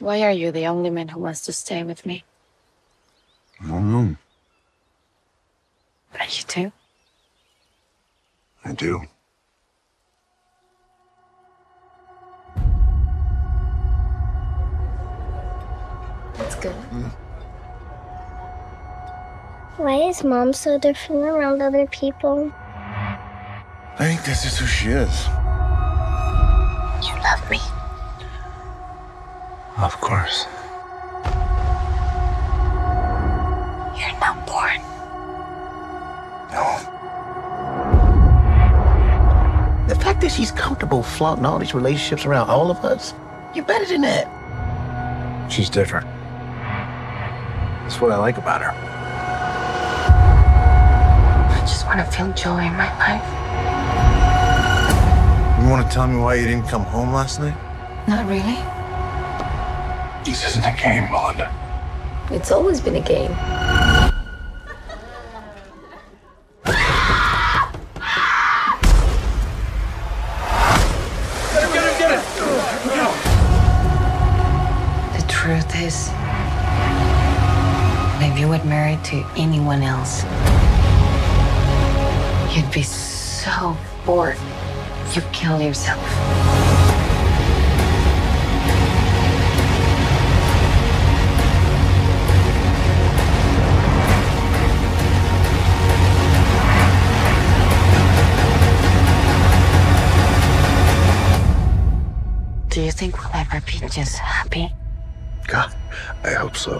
Why are you the only man who wants to stay with me? I don't know. Are you too? I do. That's good. Why is mom so different around other people? I think this is who she is. You love me. Of course. You're not born. No. The fact that she's comfortable flaunting all these relationships around all of us, you're better than that. She's different. That's what I like about her. I just want to feel joy in my life. You want to tell me why you didn't come home last night? Not really. This isn't a game, Melinda. It's always been a game. The truth is, if you were married to anyone else, you'd be so bored you'd kill yourself. Do you think we'll ever be just happy? God, I hope so.